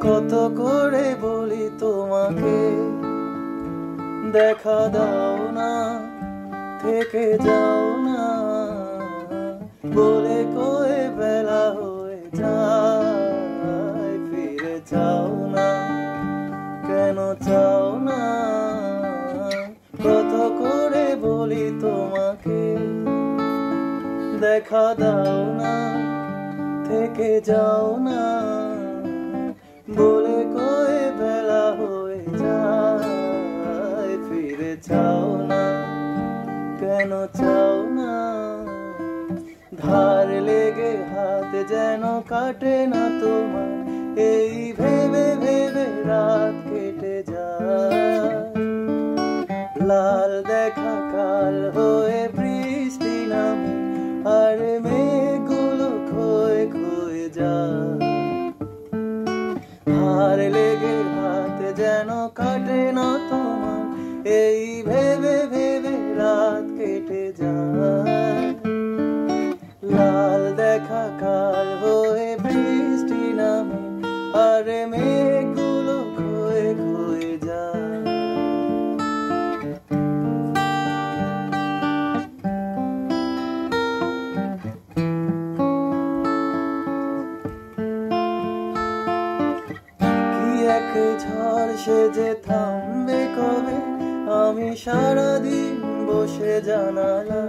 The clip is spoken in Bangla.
কত করে বলি তোমাকে? দেখা দাও না থেকে যাও না। বলে কয়ে তোমাকে দেখা দাও না, থেকে যাও না। বলে কয়ে বেলা হয়ে যায়, ফিরে চাও না, কেন চাও না? ধার লেগে হাত যেন কাটে না তোমার, এই ভেবে ভেবে রাত দেখা কাল হয়ে বৃষ্টি নামে আর মেঘগুলো খয়ে খয়ে যায় হার লেগে হাত যেন কাটে না তোমার এই ভেবে ভেবে রাত কেটে যায় লাল দেখা কাল হয়ে বৃষ্টি নামে আর মেঘগুলো কি ঝড় সে যে থামবে কবে? আমি সারাদিন বসে জানালা